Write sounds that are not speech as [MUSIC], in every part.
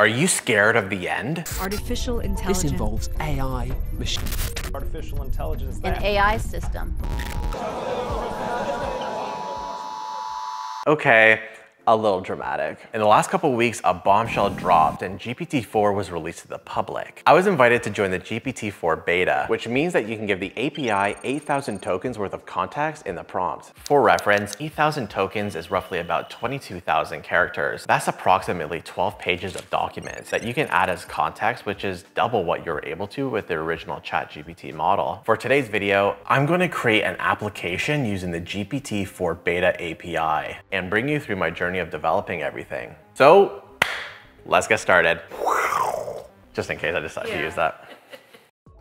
Are you scared of the end? Artificial intelligence. This involves AI, machine. Artificial intelligence. An AI system. Okay, a little dramatic. In the last couple weeks, a bombshell dropped and GPT-4 was released to the public. I was invited to join the GPT-4 beta, which means that you can give the API 8,000 tokens worth of context in the prompt. For reference, 8,000 tokens is roughly about 22,000 characters. That's approximately 12 pages of documents that you can add as context, which is double what you were able to with the original ChatGPT model. For today's video, I'm going to create an application using the GPT-4 beta API and bring you through my journey of developing everything. So let's get started. Just in case I decide yeah. to use that.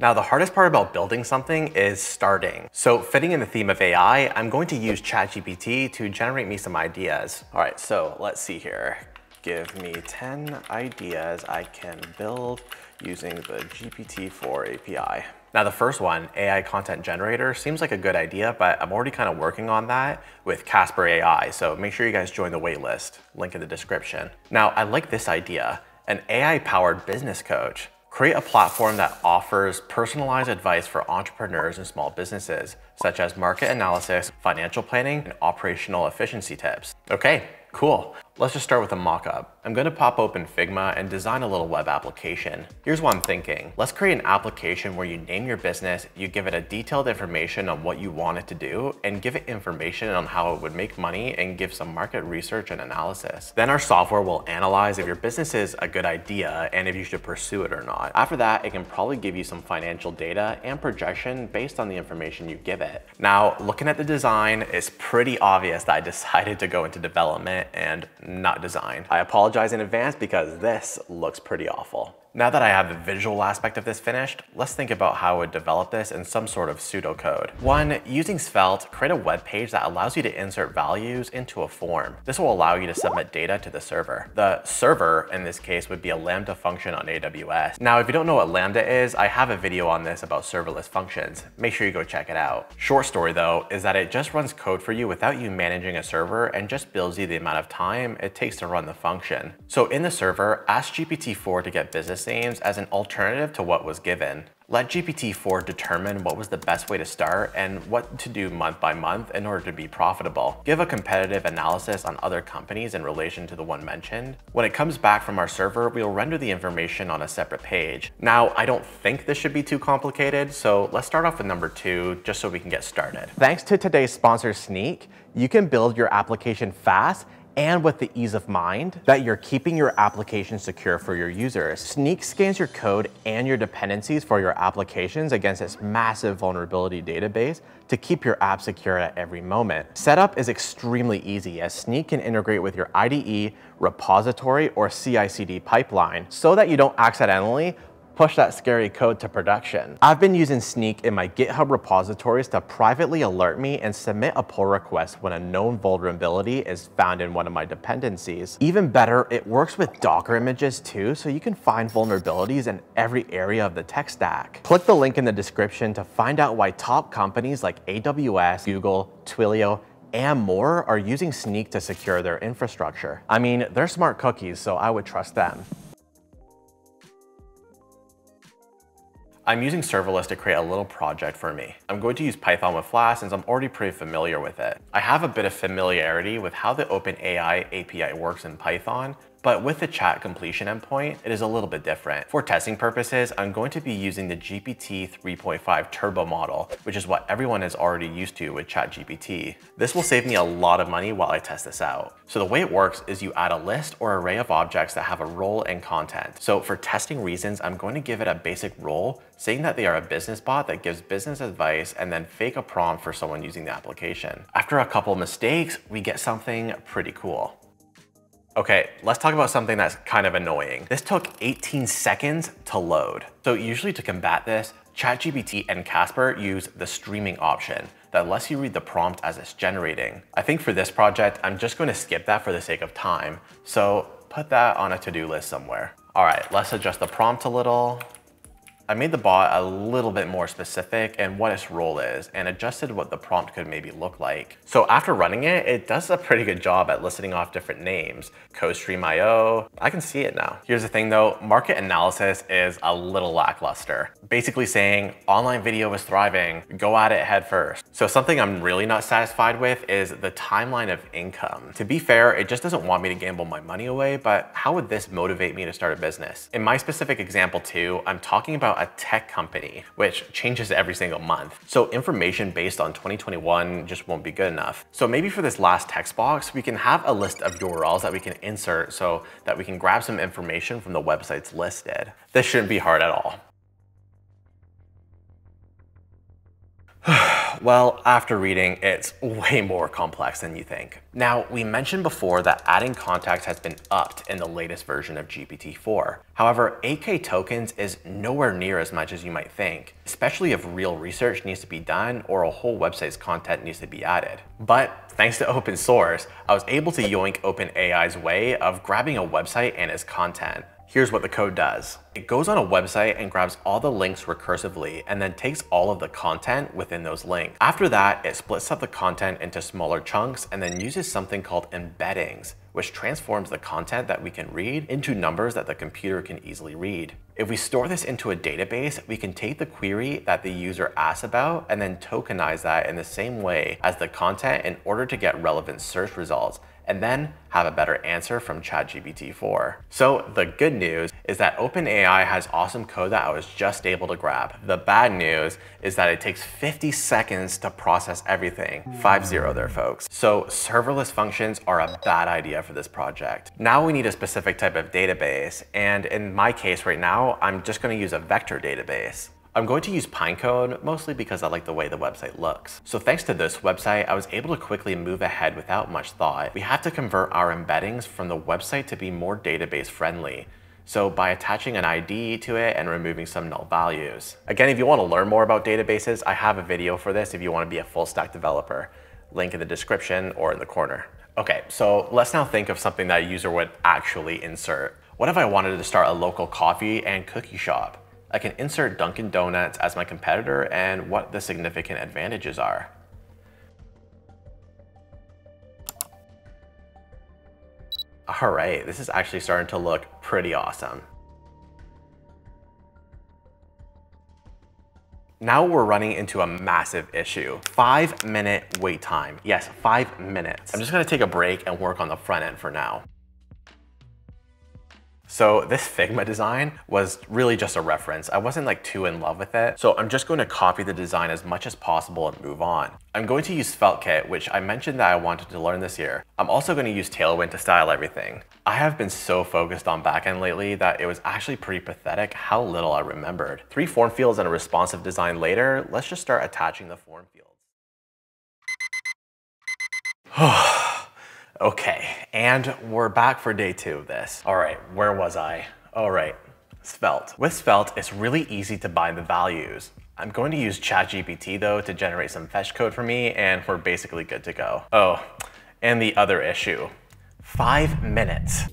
Now, the hardest part about building something is starting. So fitting in the theme of AI, I'm going to use ChatGPT to generate me some ideas. All right, so let's see here. Give me 10 ideas I can build using the GPT-4 API. Now the first one, AI content generator, seems like a good idea, but I'm already kind of working on that with Caspr AI, so make sure you guys join the waitlist, link in the description. Now I like this idea, an AI-powered business coach. Create a platform that offers personalized advice for entrepreneurs and small businesses, such as market analysis, financial planning, and operational efficiency tips. Okay, cool. Let's just start with a mockup. I'm gonna pop open Figma and design a little web application. Here's what I'm thinking. Let's create an application where you name your business, you give it a detailed information on what you want it to do, and give it information on how it would make money and give some market research and analysis. Then our software will analyze if your business is a good idea and if you should pursue it or not. After that, it can probably give you some financial data and projection based on the information you give it. Now, looking at the design, it's pretty obvious that I [LAUGHS] decided to go into development and not design. I apologize in advance because this looks pretty awful. Now that I have the visual aspect of this finished, let's think about how I would develop this in some sort of pseudocode. One, using Svelte, create a web page that allows you to insert values into a form. This will allow you to submit data to the server. The server, in this case, would be a Lambda function on AWS. Now, if you don't know what Lambda is, I have a video on this about serverless functions. Make sure you go check it out. Short story though, is that it just runs code for you without you managing a server and just bills you the amount of time it takes to run the function. So in the server, ask GPT-4 to get business names as an alternative to what was given. Let GPT-4 determine what was the best way to start and what to do month by month in order to be profitable. Give a competitive analysis on other companies in relation to the one mentioned. When it comes back from our server, we'll render the information on a separate page. Now, I don't think this should be too complicated, so let's start off with number two, just so we can get started. Thanks to today's sponsor, Snyk, you can build your application fast and with the ease of mind that you're keeping your application secure for your users. Snyk scans your code and your dependencies for your applications against this massive vulnerability database to keep your app secure at every moment. Setup is extremely easy as Snyk can integrate with your IDE, repository, or CI/CD pipeline so that you don't accidentally push that scary code to production. I've been using Snyk in my GitHub repositories to privately alert me and submit a pull request when a known vulnerability is found in one of my dependencies. Even better, it works with Docker images too, so you can find vulnerabilities in every area of the tech stack. Click the link in the description to find out why top companies like AWS, Google, Twilio, and more are using Snyk to secure their infrastructure. I mean, they're smart cookies, so I would trust them. I'm using serverless to create a little project for me. I'm going to use Python with Flask since I'm already pretty familiar with it. I have a bit of familiarity with how the OpenAI API works in Python, but with the chat completion endpoint, it is a little bit different. For testing purposes, I'm going to be using the GPT 3.5 turbo model, which is what everyone is already used to with ChatGPT. This will save me a lot of money while I test this out. So the way it works is you add a list or array of objects that have a role and content. So for testing reasons, I'm going to give it a basic role, saying that they are a business bot that gives business advice and then fake a prompt for someone using the application. After a couple of mistakes, we get something pretty cool. Okay, let's talk about something that's kind of annoying. This took 18 seconds to load. So usually to combat this, ChatGPT and Caspr use the streaming option that lets you read the prompt as it's generating. I think for this project, I'm just going to skip that for the sake of time. So put that on a to-do list somewhere. All right, let's adjust the prompt a little. I made the bot a little bit more specific and what its role is and adjusted what the prompt could maybe look like. So after running it, it does a pretty good job at listing off different names. CoStream.io, I can see it now. Here's the thing though, market analysis is a little lackluster. Basically saying online video is thriving, go at it head first. So something I'm really not satisfied with is the timeline of income. To be fair, it just doesn't want me to gamble my money away, but how would this motivate me to start a business? In my specific example too, I'm talking about a tech company, which changes every single month. So information based on 2021 just won't be good enough. So maybe for this last text box, we can have a list of URLs that we can insert so that we can grab some information from the websites listed. This shouldn't be hard at all. Well, after reading, it's [LAUGHS] way more complex than you think. Now, we mentioned before that adding contacts has been upped in the latest version of GPT-4. However, 8K tokens is nowhere near as much as you might think, especially if real research needs to be done or a whole website's content needs to be added. But thanks to open source, I was able to yoink OpenAI's way of grabbing a website and its content. Here's what the code does. It goes on a website and grabs all the links recursively and then takes all of the content within those links. After that, it splits up the content into smaller chunks and then uses something called embeddings, which transforms the content that we can read into numbers that the computer can easily read. If we store this into a database, we can take the query that the user asks about and then tokenize that in the same way as the content in order to get relevant search results and then have a better answer from ChatGPT-4. So the good news is that OpenAI has awesome code that I was just able to grab. The bad news is that it takes 50 seconds to process everything. 5-0 there, folks. So serverless functions are a bad idea for this project. Now we need a specific type of database, and in my case right now, I'm just gonna use a vector database. I'm going to use Pinecone mostly because I like the way the website looks. So thanks to this website, I was able to quickly move ahead without much thought. We have to convert our embeddings from the website to be more database friendly. So by attaching an ID to it and removing some null values. Again, if you want to learn more about databases, I have a video for this if you want to be a full stack developer. Link in the description or in the corner. Okay, so let's now think of something that a user would actually insert. What if I wanted to start a local coffee and cookie shop? I can insert Dunkin' Donuts as my competitor and what the significant advantages are. All right, this is actually starting to look pretty awesome. Now we're running into a massive issue. Five minute wait time. Yes, five minutes. I'm just gonna take a break and work on the front end for now. So this Figma design was really just a reference. I wasn't like too in love with it. So I'm just going to copy the design as much as possible and move on. I'm going to use SvelteKit, which I mentioned that I wanted to learn this year. I'm also going to use Tailwind to style everything. I have been so focused on backend lately that it was actually pretty pathetic how little I remembered. Three form fields and a responsive design later, let's just start attaching the form fields. [SIGHS] Okay, and we're back for day two of this. All right, where was I? All right, Svelte. With Svelte, it's really easy to bind the values. I'm going to use ChatGPT though to generate some fetch code for me and we're basically good to go. Oh, and the other issue, five minutes.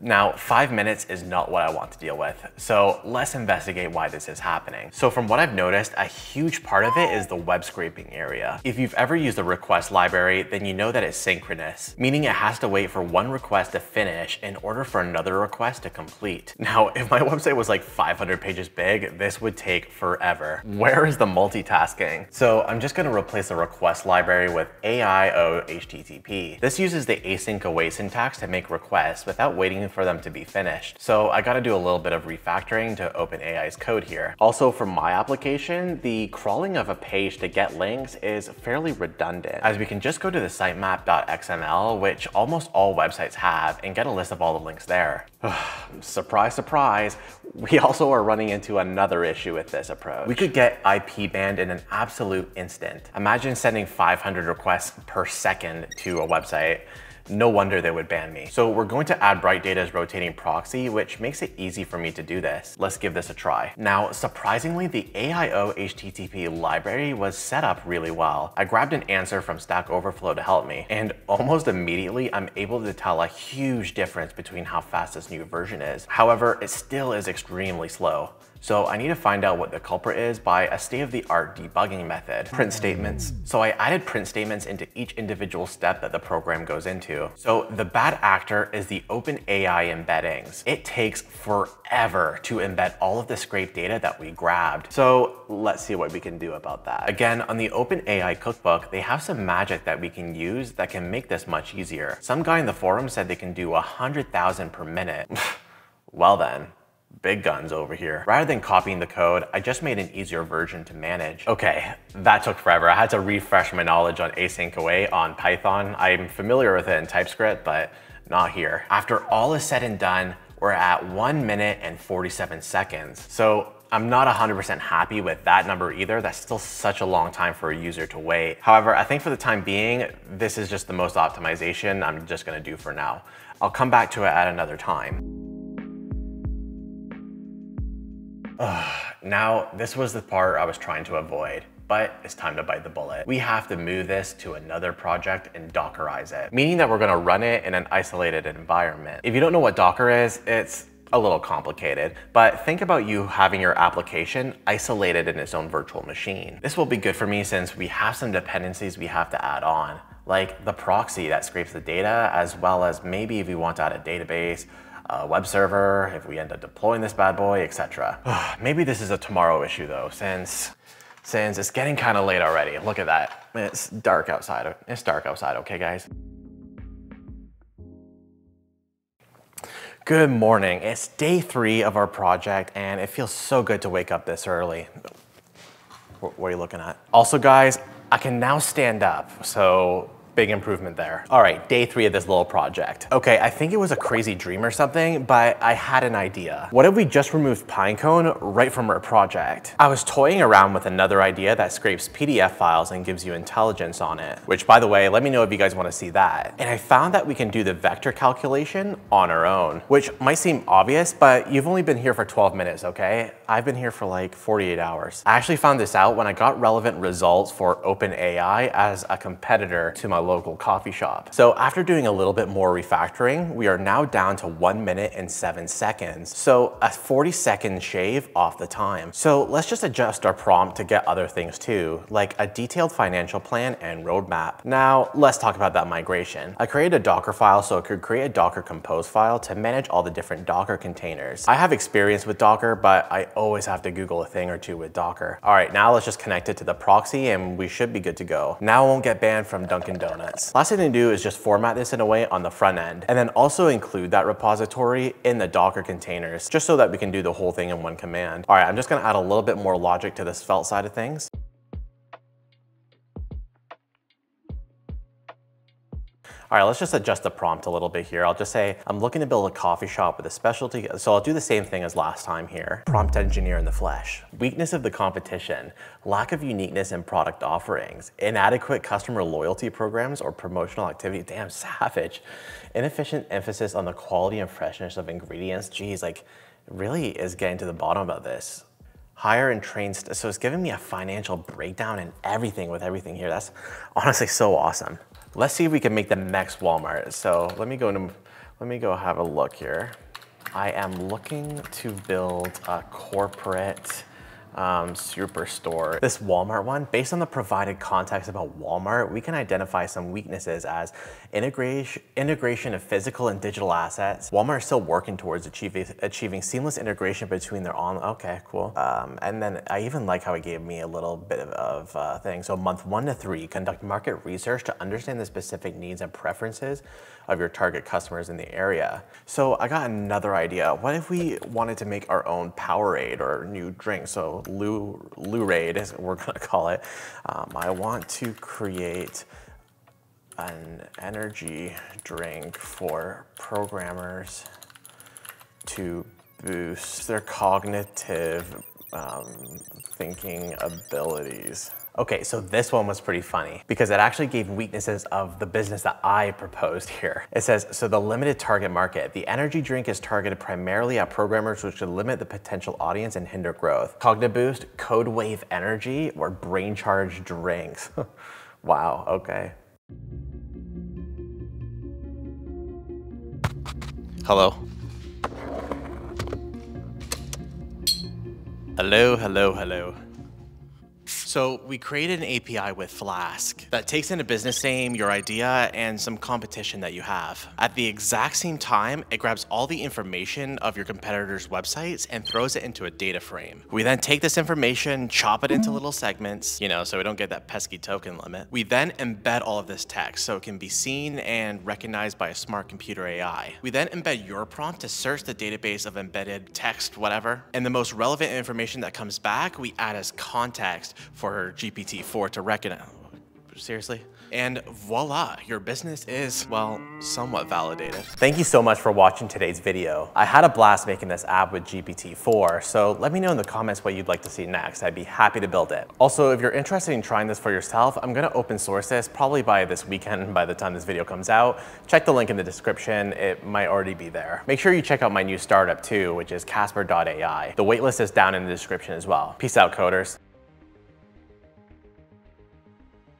Now, five minutes is not what I want to deal with, so let's investigate why this is happening. So from what I've noticed, a huge part of it is the web scraping area. If you've ever used a request library, then you know that it's synchronous, meaning it has to wait for one request to finish in order for another request to complete. [LAUGHS] Now, if my website was like 500 pages big, this would take forever. Where is the multitasking? So I'm just gonna replace the request library with AIO HTTP. This uses the async await syntax to make requests without waiting for them to be finished. So I gotta do a little bit of refactoring to OpenAI's code here. Also for my application, the crawling of a page to get links is fairly redundant as we can just go to the sitemap.xml, which almost all websites have and get a list of all the links there. [SIGHS] surprise, surprise, we [LAUGHS] also are running into another issue with this approach. We could get IP banned in an absolute instant. Imagine sending 500 requests per second to a website No wonder they would ban me. So we're going to add Bright Data's rotating proxy, which makes it easy for me to do this. Let's give this a try. Now, surprisingly, the AIO HTTP library was set up really well. I grabbed an answer from Stack Overflow to help me, and almost immediately, I'm able to tell a huge difference between how fast this new version is. However, it still is extremely slow. So I need to find out what the culprit is by a state-of-the-art debugging method. Print statements. So I added print statements into each individual step that the program goes into. So the bad actor is the OpenAI embeddings. It takes forever to embed all of the scraped data that we grabbed. So let's see what we can do about that. Again, on the OpenAI cookbook, they have some magic that we can use that can make this much easier. Some guy in the forum said they can do 100,000 per minute. [LAUGHS] well then, big guns over here. Rather than copying the code, I just made an easier version to manage. Okay, that took forever. I had to refresh my knowledge on async await on Python. I'm familiar with it in TypeScript, but not here. After all is said and done, we're at one minute and 47 seconds. So I'm not 100% happy with that number either. That's still such a long time for a user to wait. However, I think for the time being, this is just the most optimization I'm just gonna do for now. I'll come back to it at another time. Now, this was the part I was trying to avoid but it's time to bite the bullet. We have to move this to another project and Dockerize it, meaning that we're gonna run it in an isolated environment. If you don't know what Docker is, it's a little complicated, but think about you having your application isolated in its own virtual machine. This will be good for me since we have some dependencies we have to add on, like the proxy that scrapes the data, as well as maybe if we want to add a database, a web server, if we end up deploying this bad boy, etc. [SIGHS] Maybe this is a tomorrow issue though, since since it's getting kind of late already. Look at that. It's dark outside. It's dark outside, okay guys? Good morning. It's day three of our project and it feels so good to wake up this early. What are you looking at? Also guys, I can now stand up. So Big improvement there. All right, day three of this little project. Okay, I think it was a crazy dream or something, but I had an idea. What if we just removed Pinecone right from our project? I was toying around with another idea that scrapes PDF files and gives you intelligence on it, which by the way, let me know if you guys wanna see that. And I found that we can do the vector calculation on our own, which might seem obvious, but you've only been here for 12 minutes, okay? I've been here for like 48 hours. I actually found this out when I got relevant results for OpenAI as a competitor to my local coffee shop. So after doing a little bit more refactoring, we are now down to one minute and seven seconds. So a 40 second shave off the time. So let's just adjust our prompt to get other things too, like a detailed financial plan and roadmap. Now let's talk about that migration. I created a Docker file so it could create a Docker Compose file to manage all the different Docker containers. I have experience with Docker, but I always have to Google a thing or two with Docker. All right, now let's just connect it to the proxy and we should be good to go. Now I won't get banned from Dunkin' Donuts Last thing to do is just format this in a way on the front end and then also include that repository in the Docker containers just so that we can do the whole thing in one command. All right, I'm just gonna add a little bit more logic to this Svelte side of things. All right, let's just adjust the prompt a little bit here. I'll just say, I'm looking to build a coffee shop with a specialty. So I'll do the same thing as last time here. Prompt engineer in the flesh. Weakness of the competition, lack of uniqueness in product offerings, inadequate customer loyalty programs or promotional activity. Damn, savage. Inefficient emphasis on the quality and freshness of ingredients. Geez, like really is getting to the bottom of this hire and train. So it's giving me a financial breakdown and everything with everything here. That's honestly so awesome. Let's see if we can make the next Walmart. So let me go into, let me go have a look here. I am looking to build a corporate um, Superstore. This Walmart one, based on the provided context about Walmart, we can identify some weaknesses as integration, integration of physical and digital assets. Walmart is still working towards achieving, achieving seamless integration between their on, okay, cool. Um, and then I even like how it gave me a little bit of, of uh, thing. So month one to three, conduct market research to understand the specific needs and preferences of your target customers in the area. So I got another idea. What if we wanted to make our own Powerade or new drink? So Lou, Lou-Raid, as we're gonna [LAUGHS] call it. Um, I want to create an energy drink for programmers to boost their cognitive um, thinking abilities. Okay, so this one was pretty funny because it actually gave weaknesses of the business that I proposed here. It says, so the limited target market. The energy drink is targeted primarily at programmers which would limit the potential audience and hinder growth. Cogniboost, Code Wave Energy, or Brain Charge drinks. [LAUGHS] wow, okay. Hello. Hello, hello, hello. So we created an API with Flask that takes in a business name, your idea, and some competition that you have. At the exact same time, it grabs all the information of your competitors' websites and throws it into a data frame. We then take this information, chop it into little segments, you know, so we don't get that pesky token limit. We then embed all of this text so it can be seen and recognized by a smart computer AI. We then embed your prompt to search the database of embedded text, whatever, and the most relevant information that comes back, we add as context for GPT-4 to recognize. Seriously? And voila, your business is, well, somewhat validated. Thank you so much for watching today's video. I had a blast making this app with GPT-4, so let me know in the comments what you'd like to see next. I'd be happy to build it. Also, if you're interested in trying this for yourself, I'm gonna open source this probably by this weekend [LAUGHS] by the time this video comes out. Check the link in the description, it might already be there. Make sure you check out my new startup too, which is Caspr.ai. The waitlist is down in the description as well. Peace out, coders.